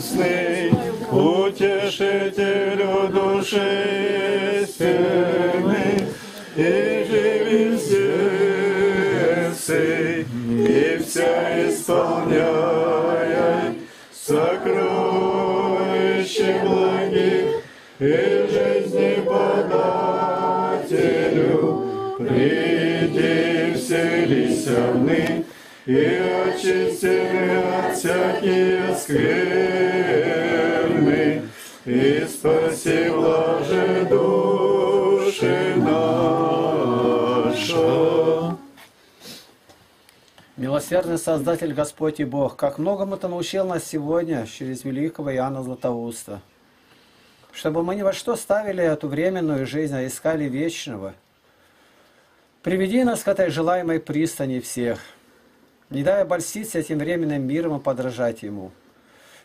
радостный, утешителю души истины, и живи сердце, и вся исполняя сокровище благих и жизни подателю, приди вселися и очистили от всякие Милосердный Создатель Господь и Бог, как многому Ты научил нас сегодня через великого Иоанна Златоуста, чтобы мы ни во что ставили эту временную жизнь, а искали вечного. Приведи нас к этой желаемой пристани всех, не дай обольститься этим временным миром и подражать ему.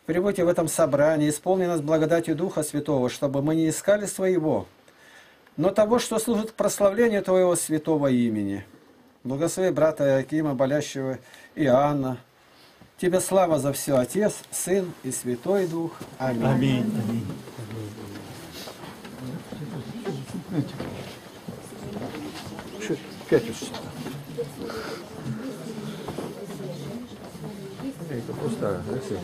Прибудьте в этом собрании, исполни нас благодатью Духа Святого, чтобы мы не искали своего, но того, что служит к прославлению Твоего святого имени. Благослови брата Якима, болящего Иоанна. Тебе слава за все, Отец, Сын и Святой Дух. Аминь. Аминь. Пятишься. Это пустая, Алексей.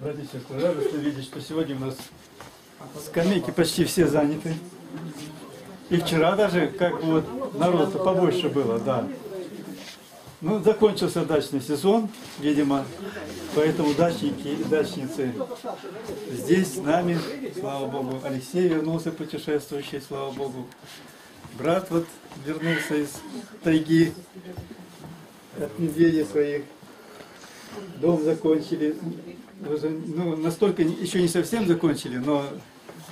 Братья и сестры, радостно видеть, что сегодня у нас скамейки почти все заняты. И вчера даже как бы вот народу побольше было, да. Ну, закончился дачный сезон, видимо, поэтому дачники и дачницы здесь с нами, слава Богу. Алексей вернулся путешествующий, слава Богу. Брат вот вернулся из тайги от медведей своих. Дом закончили. Уже, ну, настолько еще не совсем закончили, но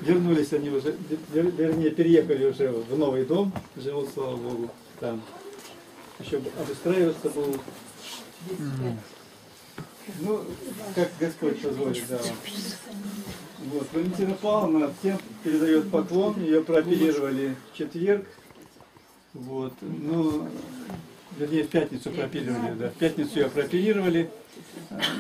вернулись они уже, вер- вернее, переехали уже в новый дом, живут, слава Богу, там. Еще обустраиваться будут. Ну, как Господь позволит, да. Вот, Валентина Павловна всем передает поклон, ее прооперировали в четверг. Вот, ну, вернее, в пятницу прооперировали, да, в пятницу ее прооперировали.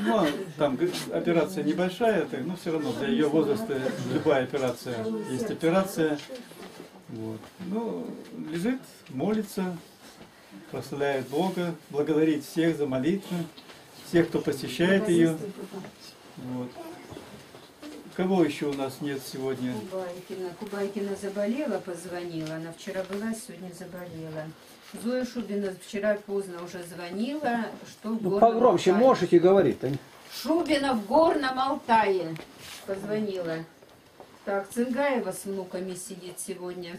Ну, там г- операция небольшая, но все равно для ее возраста любая операция есть операция. Вот. Ну, лежит, молится, прославляет Бога, благодарит всех за молитву, всех, кто посещает ее. Вот. Кого еще у нас нет сегодня? Кубайкина. Кубайкина заболела, позвонила. Она вчера была, сегодня заболела. Зоя Шубина вчера поздно уже звонила, что в Ну, Горном погромче Алтае. можете говорить. Тань? Шубина в Горном Алтае позвонила. Так, Цингаева с внуками сидит сегодня.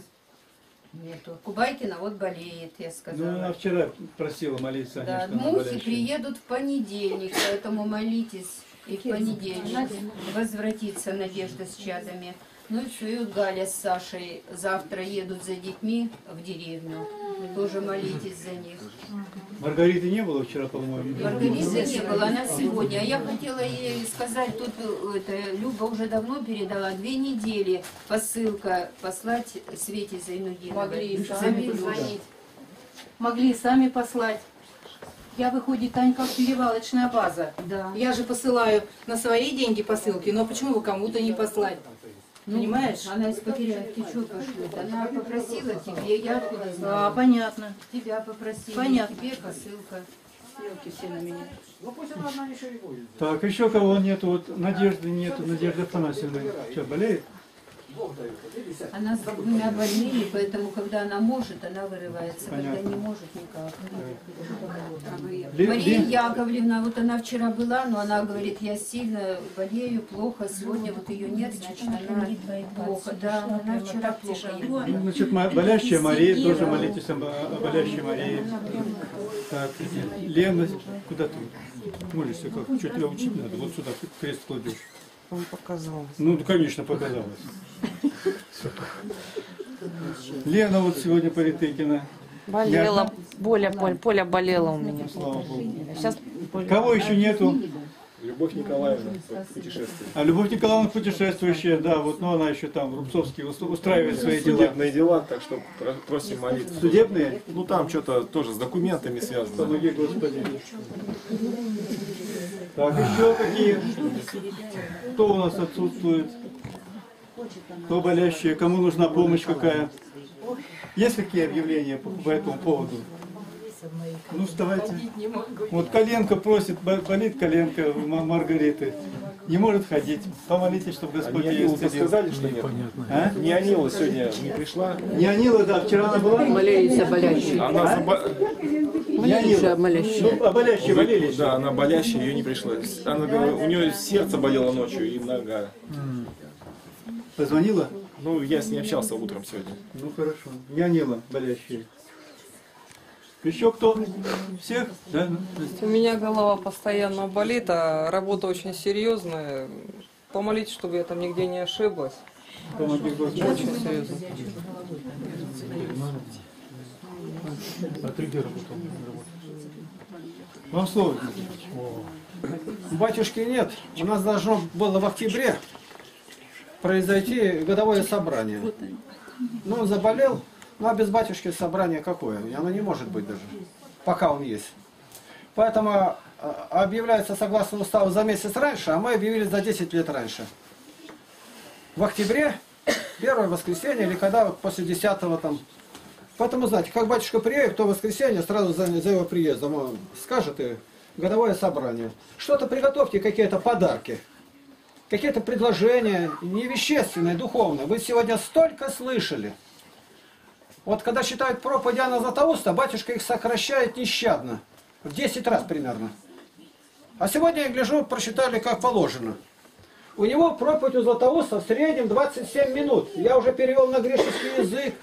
Нету. Кубайкина вот болеет, я Ну, сказала. она вчера просила молиться, Да, на мухи приедут в понедельник, поэтому молитесь и в понедельник возвратится Надежда с чадами. Ну и все, и Галя с Сашей завтра едут за детьми в деревню. Тоже молитесь за них. Маргариты не было вчера, по-моему? Маргариты не было, она сегодня. А я хотела ей сказать, тут э, это, Люба уже давно передала, две недели посылка послать Свете Зайнудиновой. Могли За сами позвонить. Могли сами послать. Я, выходит, Тань, как перевалочная база. Да. Я же посылаю на свои деньги посылки, но почему бы кому-то не послать? Ну, Понимаешь? Она из Потерянки что пошлет? Она попросила тебе, я откуда А, знаю? понятно. Тебя попросили, Понятно. тебе посылка. Ссылки все на меня. Так, еще кого нету? Вот Надежды нету, Надежды Афанасьевны. Что, болеет? Она с двумя больными, поэтому когда она может, она вырывается, Понятно. когда не может никак. Ли- Мария Яковлевна, вот она вчера была, но она говорит, я сильно болею, плохо, сегодня вот ее нет, значит она плохо. Да, она вчера плохо. Ну, Значит, болящая Мария, тоже молитесь о болящей Марии. Так, Лена, куда ты? Молишься как? Что тебя учить надо? Вот сюда крест кладешь. Он показал. Ну, конечно, показалось. Лена вот сегодня Паритыкина. Болела, Поля, Поля, Поля болела у меня. Слава Богу. Сейчас. Кого еще нету? Любовь Николаевна, путешествие. А Любовь Николаевна путешествующая, да, вот, но она еще там, Рубцовский, ус- устраивает свои дела. Судебные дела, так что про- просим молиться. Судебные? Ну там что-то тоже с документами связано. Помоги, Господи. Так, еще какие? Кто у нас отсутствует? Кто болящие? Кому нужна помощь какая? Есть какие объявления по, по этому поводу? Ну, вставайте. Вот коленка просит, бо- болит коленка Маргариты. Не может ходить. Помолитесь, чтобы Господь Не ее исцелил. сказали, что нет? А? Не Анила сегодня не пришла. Не Анила, да, вчера она была? Молились о болящих. Она заба- Не Анила. о болящих. Ну, а болящие болели? Да, она болящая, ее не пришла. Она говорила, у нее сердце болело ночью и нога. Позвонила? Ну, я с ней общался утром сегодня. Ну хорошо. Не Анила, болящие. Еще кто? Всех? Да? У меня голова постоянно болит, а работа очень серьезная. Помолитесь, чтобы я там нигде не ошиблась. Помоги Господи. Очень серьезно. А ты где работал? Вам слово. Батюшки нет. У нас должно было в октябре произойти годовое собрание. Ну, он заболел, ну а без батюшки собрание какое? И Оно не может быть даже, пока он есть. Поэтому а, объявляется согласно уставу за месяц раньше, а мы объявили за 10 лет раньше. В октябре, первое воскресенье, или когда вот после 10 там. Поэтому, знаете, как батюшка приедет, то воскресенье сразу за, за его приездом он скажет и годовое собрание. Что-то приготовьте, какие-то подарки какие-то предложения невещественные, духовные. Вы сегодня столько слышали. Вот когда считают проповеди Иоанна Златоуста, батюшка их сокращает нещадно. В 10 раз примерно. А сегодня, я гляжу, прочитали как положено. У него проповедь у Златоуста в среднем 27 минут. Я уже перевел на греческий язык,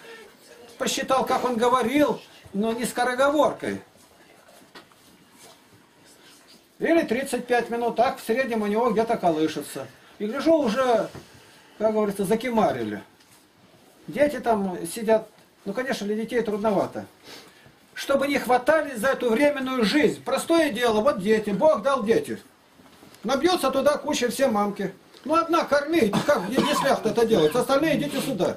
посчитал, как он говорил, но не скороговоркой. Или 35 минут, так в среднем у него где-то колышется. И гляжу, уже, как говорится, закимарили. Дети там сидят, ну, конечно, для детей трудновато. Чтобы не хватались за эту временную жизнь. Простое дело, вот дети, Бог дал дети. Набьется туда куча все мамки. Ну, одна кормить, как, если кто это делает, остальные идите сюда.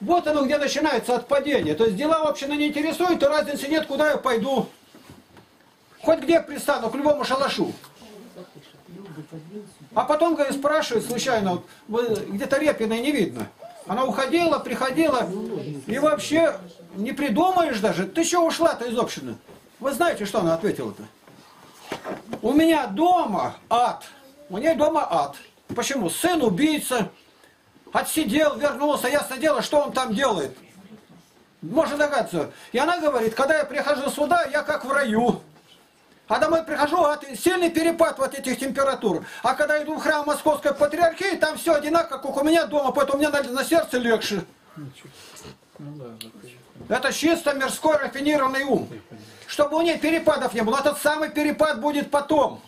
Вот оно, где начинается отпадение. То есть дела вообще не интересуют, и разницы нет, куда я пойду. Хоть где пристану, к любому шалашу. А потом, говорит, спрашивают случайно, вот, где-то Репиной не видно. Она уходила, приходила, и вообще не придумаешь даже, ты что ушла-то из общины? Вы знаете, что она ответила-то? У меня дома ад. У нее дома ад. Почему? Сын убийца, отсидел, вернулся, ясно дело, что он там делает. Можно догадаться. И она говорит, когда я прихожу сюда, я как в раю. А домой прихожу, а сильный перепад вот этих температур. А когда иду в храм Московской Патриархии, там все одинаково, как у меня дома, поэтому мне на, на сердце легче. Это чисто мирской рафинированный ум. Чтобы у нее перепадов не было. Этот самый перепад будет потом.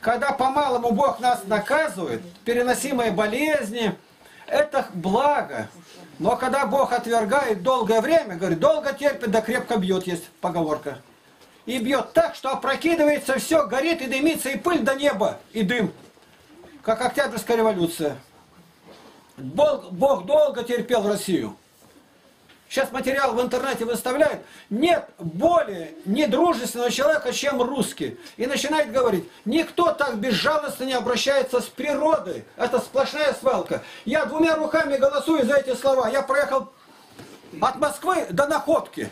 Когда по-малому Бог нас наказывает, переносимые болезни, это благо. Но когда Бог отвергает долгое время, говорит, долго терпит, да крепко бьет, есть поговорка. И бьет так, что опрокидывается все, горит и дымится, и пыль до неба, и дым. Как Октябрьская революция. Бог, Бог долго терпел Россию. Сейчас материал в интернете выставляют. Нет более недружественного человека, чем русский. И начинает говорить, никто так безжалостно не обращается с природой. Это сплошная свалка. Я двумя руками голосую за эти слова. Я проехал от Москвы до Находки.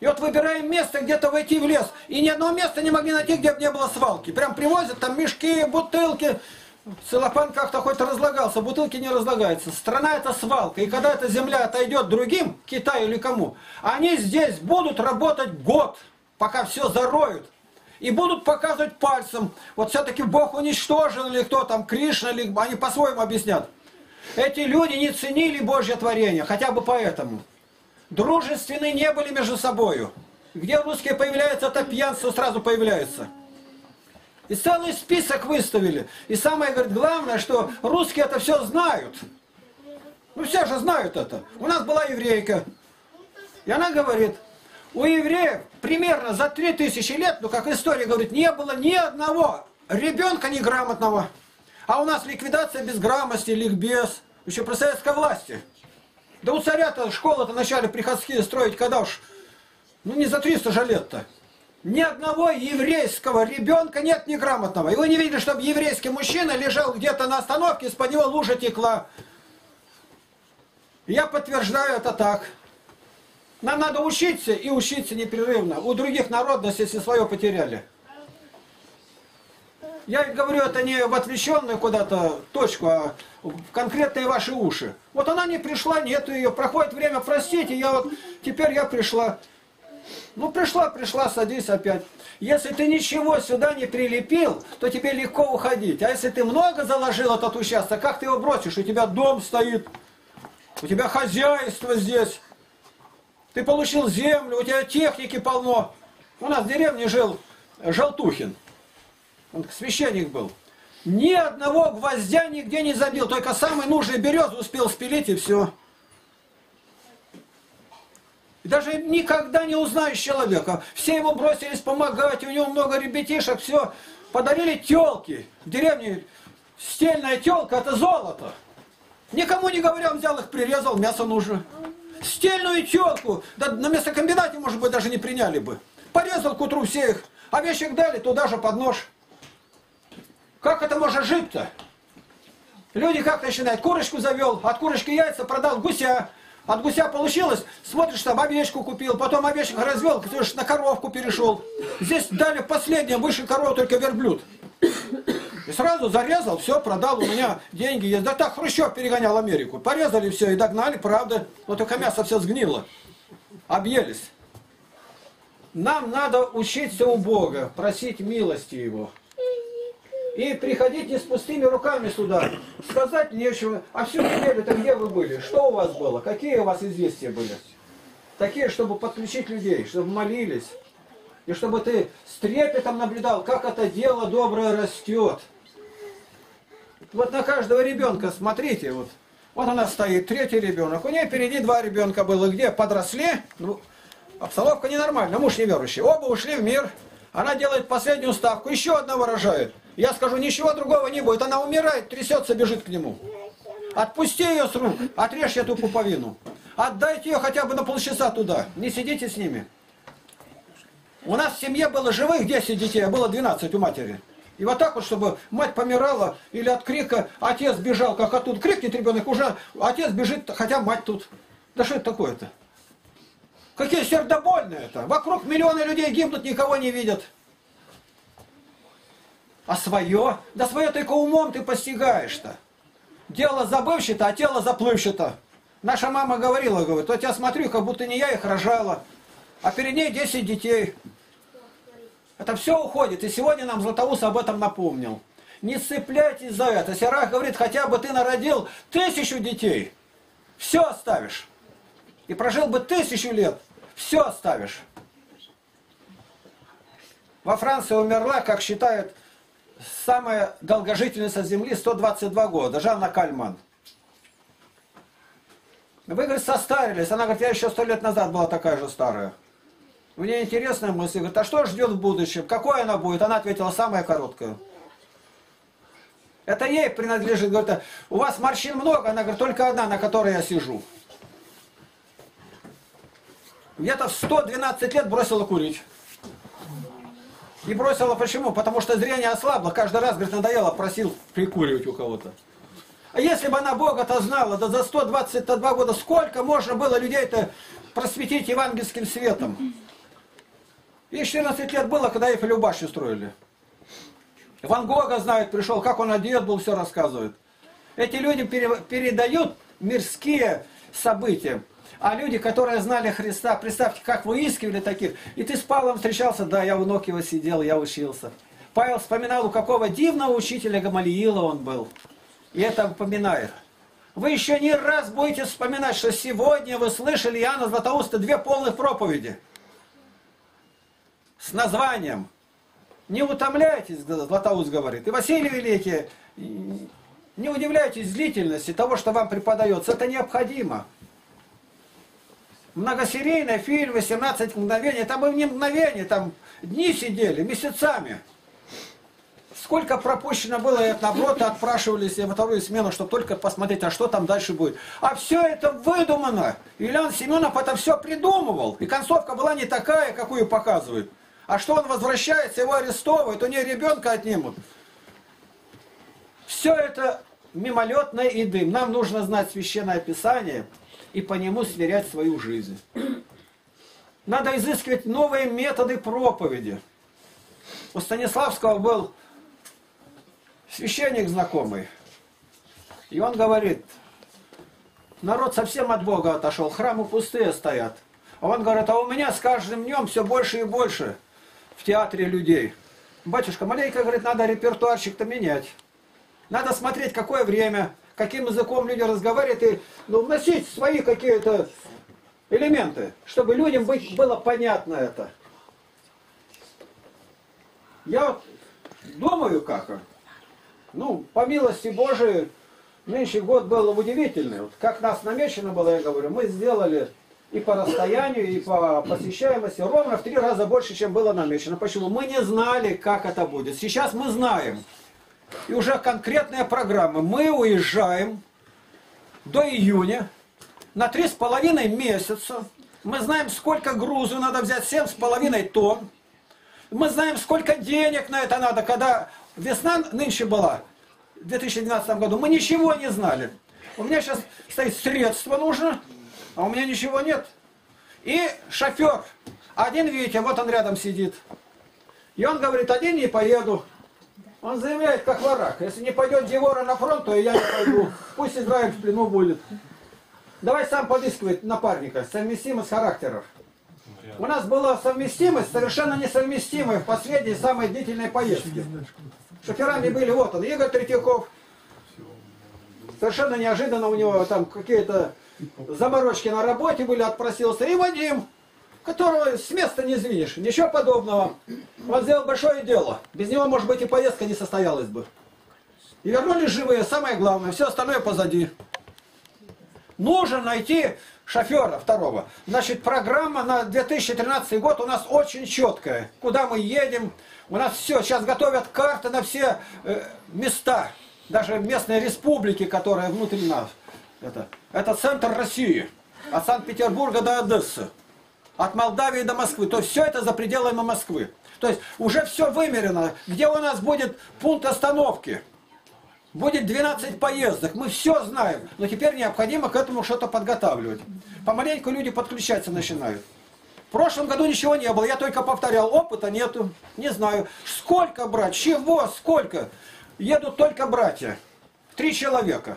И вот выбираем место где-то войти в лес. И ни одного места не могли найти, где бы не было свалки. Прям привозят там мешки, бутылки. Целлофан как-то хоть разлагался, бутылки не разлагаются. Страна это свалка. И когда эта земля отойдет другим, Китаю или кому, они здесь будут работать год, пока все зароют. И будут показывать пальцем. Вот все-таки Бог уничтожен, или кто там, Кришна, или они по-своему объяснят. Эти люди не ценили Божье творение, хотя бы поэтому. Дружественные не были между собою. Где русские появляются, это пьянство сразу появляется. И целый список выставили. И самое, говорит, главное, что русские это все знают. Ну все же знают это. У нас была еврейка. И она говорит, У евреев примерно за 3000 лет, ну как история говорит, не было ни одного ребенка неграмотного. А у нас ликвидация безграмотности, ликбез, еще при советской власти. Да у царя-то школы-то начали приходские строить, когда уж, ну не за 300 же лет-то. Ни одного еврейского ребенка нет неграмотного. И вы не видели, чтобы еврейский мужчина лежал где-то на остановке, из-под него лужа текла. Я подтверждаю это так. Нам надо учиться и учиться непрерывно. У других народностей, свое потеряли. Я говорю это не в отвлеченную куда-то точку, а в конкретные ваши уши. Вот она не пришла, нету ее, проходит время, простите, я вот, теперь я пришла. Ну пришла, пришла, садись опять. Если ты ничего сюда не прилепил, то тебе легко уходить. А если ты много заложил этот участок, как ты его бросишь? У тебя дом стоит, у тебя хозяйство здесь. Ты получил землю, у тебя техники полно. У нас в деревне жил Желтухин. Он священник был. Ни одного гвоздя нигде не забил, только самый нужный березу успел спилить и все. Даже никогда не узнаешь человека. Все ему бросились помогать, у него много ребятишек, все. Подарили телки. В деревне стельная телка это золото. Никому не говоря, он взял их, прирезал, мясо нужно. Стельную телку, да на мясокомбинате, может быть, даже не приняли бы. Порезал к утру всех, овечек дали, туда же под нож. Как это можно жить-то? Люди как начинают? Курочку завел, от курочки яйца продал гуся. От гуся получилось, смотришь, там овечку купил, потом овечек развел, уж на коровку перешел. Здесь дали последнее, выше коровы только верблюд. И сразу зарезал, все, продал, у меня деньги есть. Да так Хрущев перегонял Америку. Порезали все и догнали, правда. Но только мясо все сгнило. Объелись. Нам надо учиться у Бога, просить милости Его. И приходить не с пустыми руками сюда. Сказать нечего. А всю неделю-то где вы были? Что у вас было? Какие у вас известия были? Такие, чтобы подключить людей, чтобы молились. И чтобы ты с трепетом наблюдал, как это дело доброе растет. Вот на каждого ребенка смотрите, вот. Вот она стоит, третий ребенок. У нее впереди два ребенка было. Где? Подросли. Ну, обстановка ненормальная, муж неверующий. Оба ушли в мир. Она делает последнюю ставку, еще одного рожает. Я скажу, ничего другого не будет. Она умирает, трясется, бежит к нему. Отпусти ее с рук, отрежь эту пуповину. Отдайте ее хотя бы на полчаса туда. Не сидите с ними. У нас в семье было живых 10 детей, а было 12 у матери. И вот так вот, чтобы мать помирала, или от крика отец бежал, как оттуда крикнет ребенок, уже отец бежит, хотя мать тут. Да что это такое-то? Какие сердобольные это. Вокруг миллионы людей гибнут, никого не видят. А свое? Да свое только умом ты постигаешь-то. Дело забывшее-то, а тело заплывшее-то. Наша мама говорила, говорит, вот я смотрю, как будто не я их рожала, а перед ней 10 детей. Это все уходит. И сегодня нам Златоуст об этом напомнил. Не цепляйтесь за это. Сирах говорит, хотя бы ты народил тысячу детей, все оставишь. И прожил бы тысячу лет, все оставишь. Во Франции умерла, как считают, самая долгожительница Земли 122 года, Жанна Кальман. Вы, говорит, состарились. Она говорит, я еще сто лет назад была такая же старая. Мне интересная мысль. Говорит, а что ждет в будущем? Какой она будет? Она ответила, самая короткая. Это ей принадлежит. Говорит, у вас морщин много. Она говорит, только одна, на которой я сижу. Где-то в 112 лет бросила курить. И бросила почему? Потому что зрение ослабло. Каждый раз, говорит, надоело, просил прикуривать у кого-то. А если бы она Бога-то знала, да за 122 года сколько можно было людей-то просветить евангельским светом? Ей 14 лет было, когда Эйфелеву башню строили. Ван Гога знает, пришел, как он одет был, все рассказывает. Эти люди передают мирские события. А люди, которые знали Христа, представьте, как выискивали таких. И ты с Павлом встречался, да, я у ног его сидел, я учился. Павел вспоминал, у какого дивного учителя Гамалиила он был. И это упоминает. Вы еще не раз будете вспоминать, что сегодня вы слышали Иоанна Златоуста две полных проповеди. С названием. Не утомляйтесь, Златоуст говорит. И Василий Великий, не удивляйтесь длительности того, что вам преподается. Это необходимо. Многосерийный фильм «18 мгновений». Там и не мгновения, там дни сидели, месяцами. Сколько пропущено было, и наоборот отпрашивались во вторую смену, чтобы только посмотреть, а что там дальше будет. А все это выдумано. Ильян Семенов это все придумывал. И концовка была не такая, какую показывают. А что он возвращается, его арестовывают, у нее ребенка отнимут. Все это мимолетное и дым. Нам нужно знать священное писание и по нему сверять свою жизнь. Надо изыскивать новые методы проповеди. У Станиславского был священник знакомый. И он говорит, народ совсем от Бога отошел, храмы пустые стоят. А он говорит, а у меня с каждым днем все больше и больше в театре людей. Батюшка, маленько, говорит, надо репертуарчик-то менять. Надо смотреть, какое время, каким языком люди разговаривают, и ну, вносить свои какие-то элементы, чтобы людям быть, было понятно это. Я вот думаю как. Ну, по милости Божией, нынче год был удивительный. Вот как нас намечено было, я говорю, мы сделали и по расстоянию, и по посещаемости ровно в три раза больше, чем было намечено. Почему? Мы не знали, как это будет. Сейчас мы знаем. И уже конкретная программа. Мы уезжаем до июня на три с половиной месяца. Мы знаем, сколько грузу надо взять, семь с половиной тонн. Мы знаем, сколько денег на это надо. Когда весна нынче была, в 2012 году, мы ничего не знали. У меня сейчас стоит средство нужно, а у меня ничего нет. И шофер, один Витя, вот он рядом сидит. И он говорит, один не поеду. Он заявляет, как враг. Если не пойдет Девора на фронт, то и я не пойду. Пусть Израиль в плену будет. Давай сам подыскивать напарника, совместимость характеров. У нас была совместимость, совершенно несовместимая в последней самой длительной поездке. Шоферами были вот он, Игорь Третьяков. Совершенно неожиданно у него там какие-то заморочки на работе были, отпросился. И Вадим, которого с места не сдвинешь. Ничего подобного. Он сделал большое дело. Без него, может быть, и поездка не состоялась бы. И вернулись живые, самое главное. Все остальное позади. Нужно найти шофера второго. Значит, программа на 2013 год у нас очень четкая. Куда мы едем. У нас все. Сейчас готовят карты на все э, места. Даже местные республики, которые внутри нас. Это, это центр России. От Санкт-Петербурга до Одессы. От Молдавии до Москвы. То все это за пределами Москвы. То есть уже все вымерено. Где у нас будет пункт остановки? Будет 12 поездок, мы все знаем, но теперь необходимо к этому что-то подготавливать. Помаленьку люди подключаться начинают. В прошлом году ничего не было, я только повторял, опыта нету, не знаю. Сколько брать, чего, сколько? Едут только братья, три человека.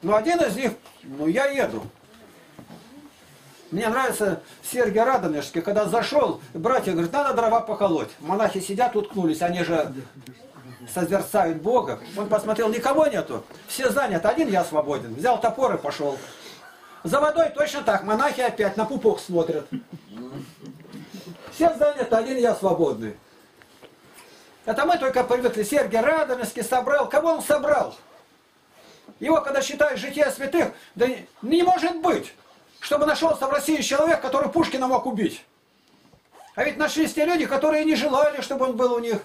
Но один из них, ну я еду. Мне нравится Сергей Радонежский, когда зашел, братья говорят, надо дрова поколоть. Монахи сидят, уткнулись, они же созерцают Бога. Он посмотрел, никого нету, все заняты, один я свободен. Взял топор и пошел. За водой точно так, монахи опять на пупок смотрят. Все заняты, один я свободный. Это мы только привыкли. Сергий Радонежский собрал. Кого он собрал? Его, когда считают жития святых, да не может быть, чтобы нашелся в России человек, который Пушкина мог убить. А ведь нашлись те люди, которые не желали, чтобы он был у них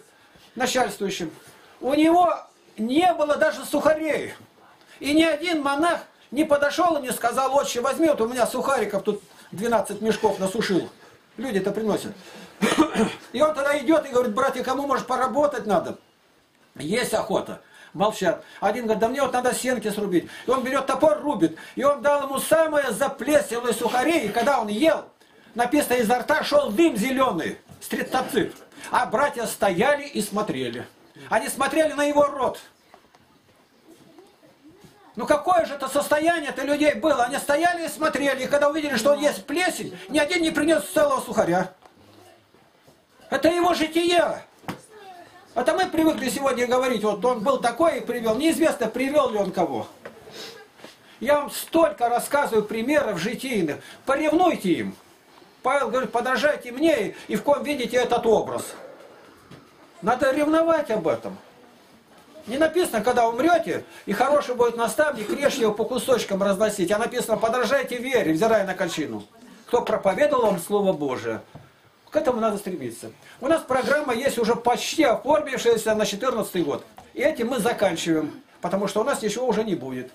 начальствующим. У него не было даже сухарей. И ни один монах не подошел и не сказал, отче, возьми, вот у меня сухариков тут 12 мешков насушил. Люди-то приносят. И он тогда идет и говорит, братья, кому может поработать надо? Есть охота. Молчат. Один говорит, да мне вот надо сенки срубить. И он берет топор, рубит. И он дал ему самое заплесневые сухари. И когда он ел, написано, изо рта шел дым зеленый, стриптоцит. А братья стояли и смотрели. Они смотрели на его рот. Ну какое же это состояние-то людей было? Они стояли и смотрели, и когда увидели, что он есть плесень, ни один не принес целого сухаря. Это его житие. Это мы привыкли сегодня говорить, вот он был такой и привел. Неизвестно, привел ли он кого. Я вам столько рассказываю примеров житийных. Поревнуйте им. Павел говорит, подражайте мне, и в ком видите этот образ. Надо ревновать об этом. Не написано, когда умрете, и хороший будет наставник, режь его по кусочкам разносить. А написано, подражайте вере, взирая на кончину. кто проповедовал вам Слово Божие. К этому надо стремиться. У нас программа есть уже почти оформившаяся на 2014 год. И этим мы заканчиваем, потому что у нас ничего уже не будет.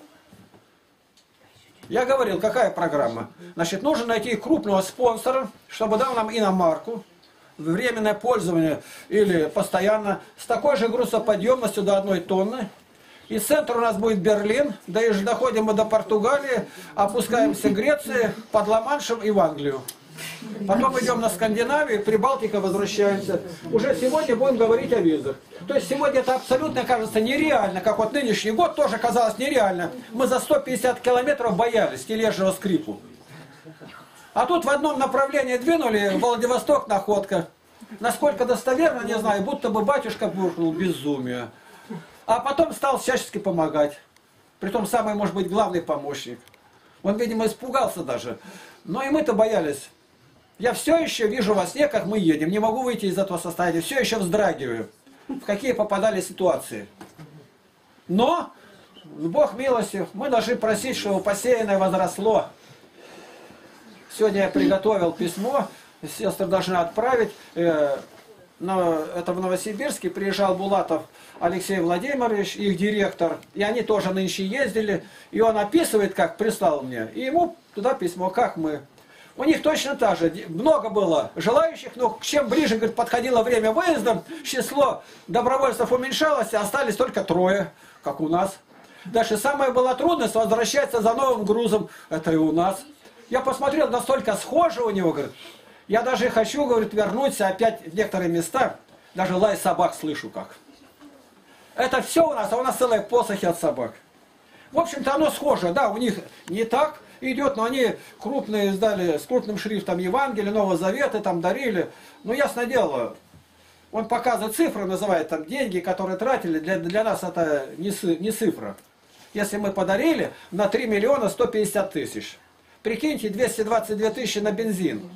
Я говорил, какая программа? Значит, нужно найти крупного спонсора, чтобы дал нам иномарку, временное пользование или постоянно, с такой же грузоподъемностью до одной тонны. И центр у нас будет Берлин, да и доходим мы до Португалии, опускаемся в Греции, под Ла-Маншем и в Англию. Потом идем на Скандинавию, Прибалтика возвращаемся. Уже сегодня будем говорить о визах. То есть сегодня это абсолютно кажется нереально, как вот нынешний год тоже казалось нереально. Мы за 150 километров боялись тележного скрипу. А тут в одном направлении двинули, Владивосток, находка. Насколько достоверно, не знаю, будто бы батюшка буркнул безумие. А потом стал всячески помогать. Притом самый, может быть, главный помощник. Он, видимо, испугался даже. Но и мы-то боялись. Я все еще вижу во сне, как мы едем. Не могу выйти из этого состояния. Все еще вздрагиваю. В какие попадали ситуации. Но, Бог милостив, мы должны просить, чтобы посеянное возросло. Сегодня я приготовил письмо, сестры должны отправить. Э, но это в Новосибирске приезжал Булатов Алексей Владимирович, их директор. И они тоже нынче ездили. И он описывает, как прислал мне. И ему туда письмо, как мы. У них точно так же. Много было желающих, но чем ближе говорит, подходило время выезда, число добровольцев уменьшалось, и остались только трое, как у нас. Дальше самая была трудность возвращаться за новым грузом. Это и у нас. Я посмотрел, настолько схоже у него, говорит. Я даже хочу, говорит, вернуться опять в некоторые места. Даже лай собак слышу как. Это все у нас, а у нас целые посохи от собак. В общем-то, оно схоже, да, у них не так идет, но они крупные издали, с крупным шрифтом Евангелие, Нового Завета там дарили. Ну, ясно дело, он показывает цифры, называет там деньги, которые тратили, для, для нас это не, не цифра. Если мы подарили на 3 миллиона 150 тысяч. Прикиньте, 222 тысячи на бензин.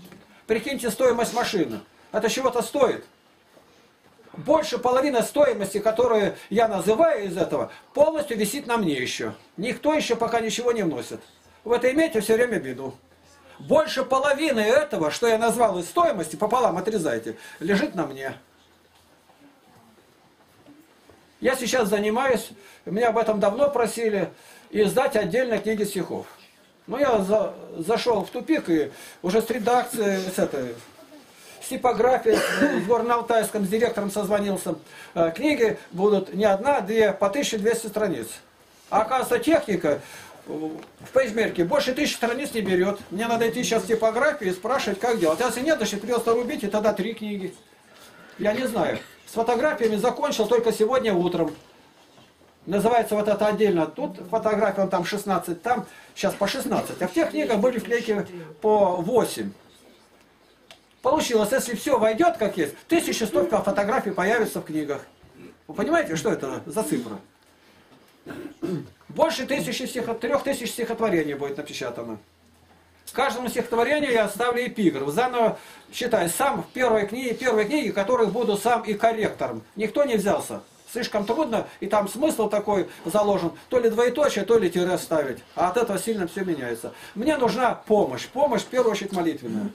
Прикиньте стоимость машины. Это чего-то стоит. Больше половины стоимости, которую я называю из этого, полностью висит на мне еще. Никто еще пока ничего не вносит. В это имейте все время в виду. Больше половины этого, что я назвал из стоимости, пополам отрезайте, лежит на мне. Я сейчас занимаюсь, меня об этом давно просили, издать отдельно книги стихов. Но я за, зашел в тупик и уже с редакцией, с, этой, с типографией, в Горно-Алтайском с директором созвонился. Э, книги будут не одна, а две, по 1200 страниц. А оказывается, техника в пейсмерке больше тысячи страниц не берет. Мне надо идти сейчас в типографию и спрашивать, как делать. А если нет, значит придется рубить, и тогда три книги. Я не знаю. С фотографиями закончил только сегодня утром. Называется вот это отдельно. Тут фотография, он там 16, там сейчас по 16. А в тех книгах были вклейки по 8. Получилось, если все войдет как есть, 1100 фотографий появится в книгах. Вы понимаете, что это за цифра? Больше тысячи стихо... трех тысяч стихотворений будет напечатано. Каждому стихотворению я оставлю эпиграф. Заново считай, сам в первой книге, первой книге, которых буду сам и корректором. Никто не взялся слишком трудно, и там смысл такой заложен, то ли двоеточие, то ли тире ставить. А от этого сильно все меняется. Мне нужна помощь. Помощь, в первую очередь, молитвенная.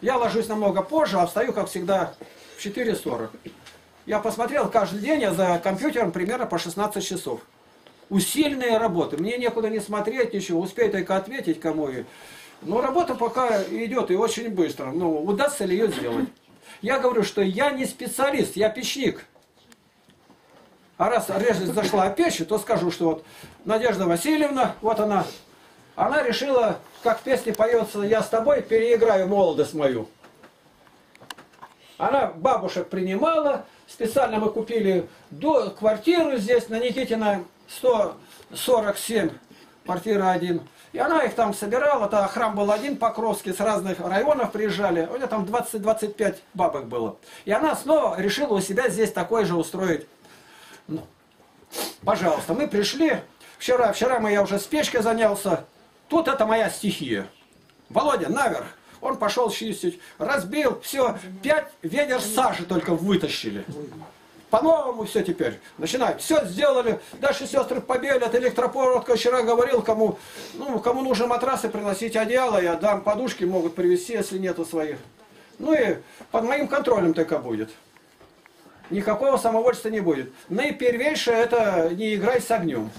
Я ложусь намного позже, а встаю, как всегда, в 4.40. Я посмотрел, каждый день я за компьютером примерно по 16 часов. Усиленные работы. Мне некуда не смотреть ничего, успею только ответить кому и... Но работа пока идет и очень быстро. Ну, удастся ли ее сделать? Я говорю, что я не специалист, я печник. А раз речь зашла о печи, то скажу, что вот Надежда Васильевна, вот она, она решила, как в песне поется «Я с тобой переиграю молодость мою». Она бабушек принимала, специально мы купили до, квартиру здесь на Никитина 147, квартира 1. И она их там собирала, то храм был один, Покровский, с разных районов приезжали. У нее там 20-25 бабок было. И она снова решила у себя здесь такой же устроить ну, пожалуйста, мы пришли. Вчера, вчера мы я уже с печкой занялся. Тут это моя стихия. Володя, наверх. Он пошел чистить, разбил, все, пять ведер сажи только вытащили. По-новому все теперь. Начинают. Все сделали. Наши сестры побелят. Электропроводка вчера говорил, кому, ну, кому нужны матрасы, приносить одеяло. Я дам подушки, могут привезти, если нету своих. Ну и под моим контролем только будет. Никакого самовольства не будет. Наипервейшее это не играть с огнем.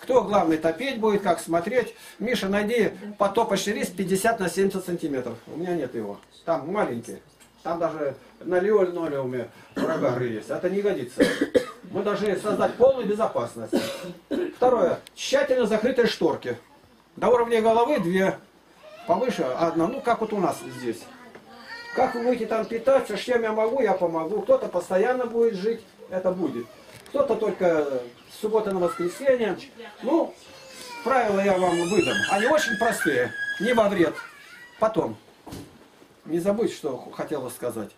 Кто главный топить будет, как смотреть. Миша, найди потопочный рис 50 на 70 сантиметров. У меня нет его. Там маленький. Там даже на линолеуме прогары есть. Это не годится. Мы должны создать полную безопасность. Второе. Тщательно закрытые шторки. До уровня головы две. Повыше одна. Ну, как вот у нас здесь. Как вы будете там питаться, чем я могу, я помогу. Кто-то постоянно будет жить, это будет. Кто-то только с субботы на воскресенье. Ну, правила я вам выдам. Они очень простые, не во вред. Потом. Не забудь, что хотела сказать.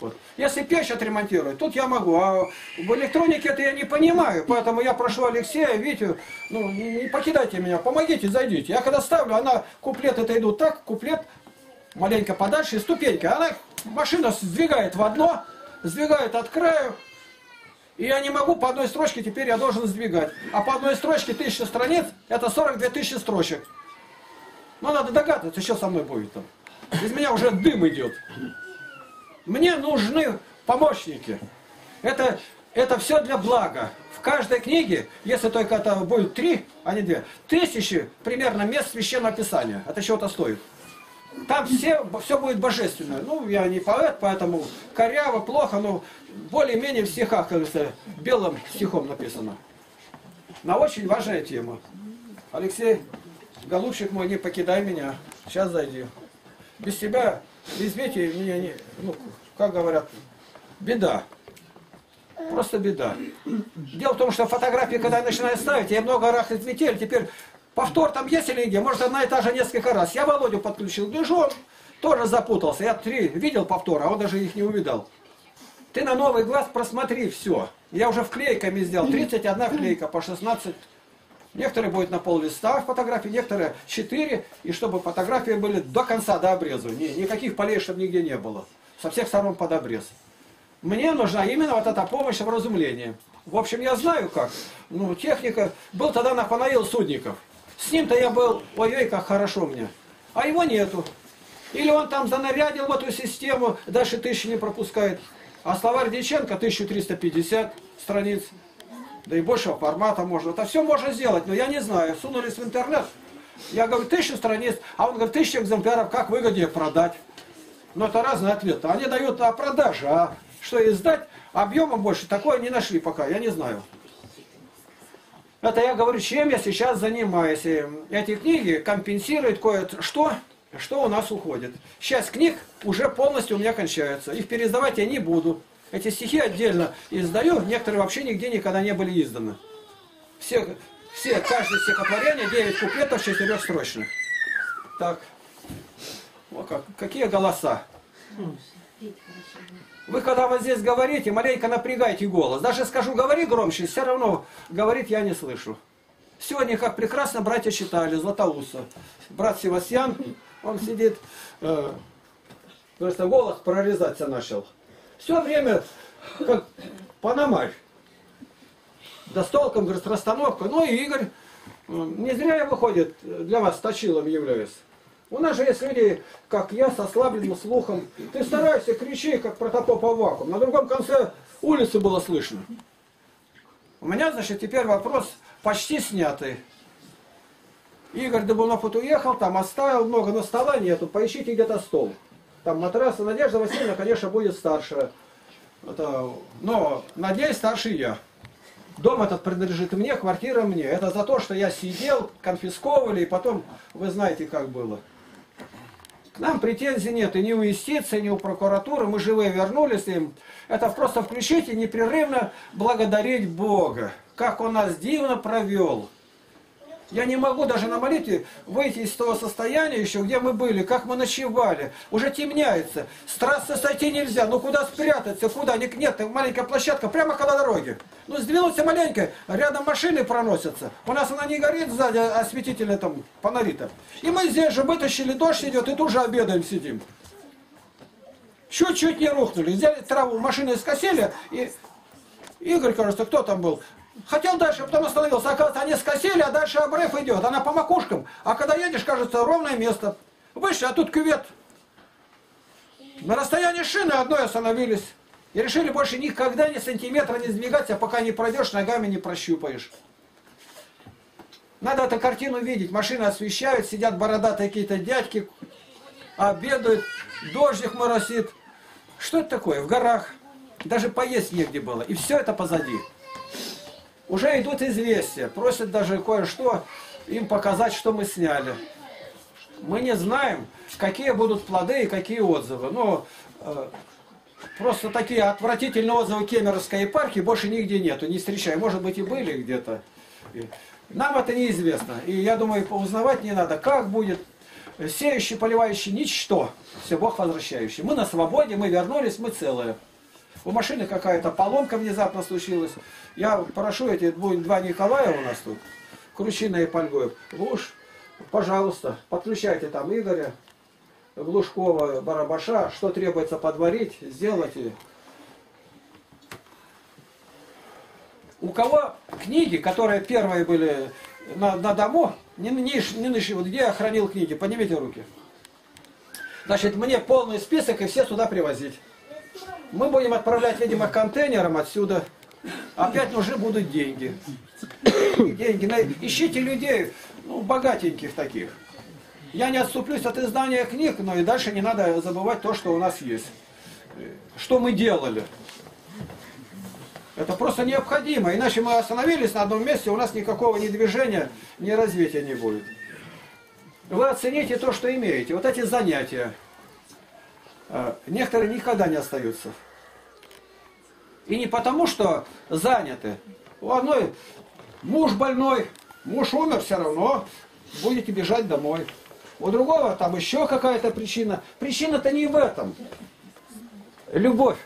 Вот. Если печь отремонтировать, тут я могу, а в электронике это я не понимаю, поэтому я прошу Алексея, Витю, ну не покидайте меня, помогите, зайдите. Я когда ставлю, она куплет это идут так, куплет маленько подальше, ступенька, она машина сдвигает в одно, сдвигает от краю, и я не могу по одной строчке, теперь я должен сдвигать. А по одной строчке тысяча страниц, это 42 тысячи строчек. Ну, надо догадываться, что со мной будет там. Из меня уже дым идет. Мне нужны помощники. Это, это все для блага. В каждой книге, если только это будет три, а не две, тысячи примерно мест священного писания. Это чего-то стоит. Там все, все будет божественное. Ну, я не поэт, поэтому коряво, плохо, но более-менее в стихах, как говорится, белым стихом написано. На очень важная тема. Алексей, голубчик мой, не покидай меня. Сейчас зайди. Без тебя, извините, меня не, ну, как говорят, беда. Просто беда. Дело в том, что фотографии, когда я начинаю ставить, я много раз излетели, теперь повтор там есть или где, может одна и та же несколько раз. Я Володю подключил, гляжу, он тоже запутался. Я три видел повтор, а он даже их не увидал. Ты на новый глаз просмотри все. Я уже вклейками сделал, 31 вклейка по 16. Некоторые будет на пол листа фотографии, некоторые 4. И чтобы фотографии были до конца, до обрезу. Ни, никаких полей, чтобы нигде не было. Со всех сторон под обрез. Мне нужна именно вот эта помощь в разумлении. В общем, я знаю как. Ну, техника. Был тогда Нафанаил Судников. С ним-то я был, ой-ой, как хорошо мне. А его нету. Или он там занарядил в эту систему, дальше тысячи не пропускает. А словарь Дьяченко 1350 страниц. Да и большего формата можно. Это все можно сделать, но я не знаю. Сунулись в интернет. Я говорю, тысячу страниц, а он говорит, тысячу экземпляров, как выгоднее продать. Но это разный ответ. Они дают о продаже, а что издать, объемом больше, такое не нашли пока, я не знаю. Это я говорю, чем я сейчас занимаюсь. И Эти книги компенсируют кое-что, что у нас уходит. Сейчас книг уже полностью у меня кончаются. Их переиздавать я не буду. Эти стихи отдельно издаю, некоторые вообще нигде никогда не были изданы. Все, все, каждое стихотворение 9 куплетов четырехстрочных. Так. О, как, какие голоса. Вы когда вот здесь говорите, маленько напрягайте голос. Даже скажу, говори громче, все равно говорит я не слышу. Сегодня, как прекрасно братья читали, Златоуса. Брат Севастьян, он сидит, э, просто голос прорезаться начал. Все время, как Панамарь. Да с толком, говорит, расстановка. Ну и Игорь, не зря я, выходит, для вас точилом являюсь. У нас же есть люди, как я, с ослабленным слухом. Ты старайся, кричи, как протопоп Аввакум. На другом конце улицы было слышно. У меня, значит, теперь вопрос почти снятый. Игорь Дубунов вот уехал, там оставил много, но стола нету. Поищите где-то стол. Там матрас. Надежда Васильевна, конечно, будет старше. Это, но надеюсь, старше я. Дом этот принадлежит мне, квартира мне. Это за то, что я сидел, конфисковывали, и потом, вы знаете, как было. К нам претензий нет и ни у юстиции, ни у прокуратуры. Мы живые вернулись им. Это просто включить и непрерывно благодарить Бога. Как Он нас дивно провел. Я не могу даже на молитве выйти из того состояния еще, где мы были, как мы ночевали. Уже темняется. С трассы сойти нельзя. Ну куда спрятаться? Куда? Нет, нет маленькая площадка прямо около дороги. Ну сдвинуться маленько, рядом машины проносятся. У нас она не горит сзади осветителя там, фонари-то. И мы здесь же вытащили, дождь идет, и тут же обедаем сидим. Чуть-чуть не рухнули. Взяли траву, машины скосили, и Игорь, кажется, кто там был? Хотел дальше, потом остановился. Оказывается, они скосили, а дальше обрыв идет. Она по макушкам. А когда едешь, кажется, ровное место. Выше, а тут кювет. На расстоянии шины одной остановились. И решили больше никогда ни сантиметра не сдвигаться, пока не пройдешь, ногами не прощупаешь. Надо эту картину видеть. Машины освещают, сидят бородатые какие-то дядьки, обедают, дождик моросит. Что это такое? В горах. Даже поесть негде было. И все это позади. Уже идут известия. Просят даже кое-что им показать, что мы сняли. Мы не знаем, какие будут плоды и какие отзывы. Но э, просто такие отвратительные отзывы Кемеровской епархии больше нигде нету. Не встречаю. Может быть и были где-то. Нам это неизвестно. И я думаю, узнавать не надо, как будет. Сеющий, поливающий, ничто. Все, Бог возвращающий. Мы на свободе, мы вернулись, мы целые. У машины какая-то поломка внезапно случилась. Я прошу эти два Николая у нас тут, Кручина и Польгоев. Вы пожалуйста, подключайте там Игоря, Глушкова, Барабаша, что требуется подварить, сделать. И... У кого книги, которые первые были на, на дому, не, не, не вот где я хранил книги, поднимите руки. Значит, мне полный список и все сюда привозить. Мы будем отправлять, видимо, контейнером отсюда. Опять нужны будут деньги. Деньги. Ищите людей, ну, богатеньких таких. Я не отступлюсь от издания книг, но и дальше не надо забывать то, что у нас есть. Что мы делали. Это просто необходимо. Иначе мы остановились на одном месте, у нас никакого ни движения, ни развития не будет. Вы оцените то, что имеете. Вот эти занятия. А, некоторые никогда не остаются. И не потому, что заняты. У одной муж больной, муж умер, все равно будете бежать домой. У другого там еще какая-то причина. Причина-то не в этом. Любовь